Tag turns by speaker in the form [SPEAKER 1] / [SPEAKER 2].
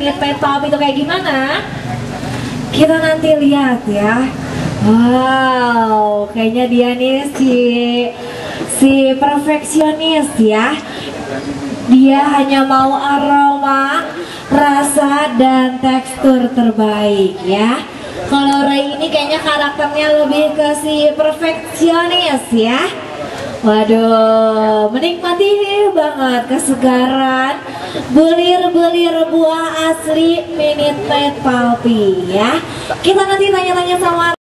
[SPEAKER 1] Minute Pop itu kayak gimana? Kita nanti lihat ya. Wow, kayaknya dia nih si si perfeksionis ya. Dia hanya mau aroma, rasa dan tekstur terbaik ya. Kalau Ray ini kayaknya karakternya lebih ke si perfeksionis ya. Waduh, menikmati banget kesegaran bulir-bulir buah asli Minute Maid Palpi ya. Kita nanti tanya-tanya sama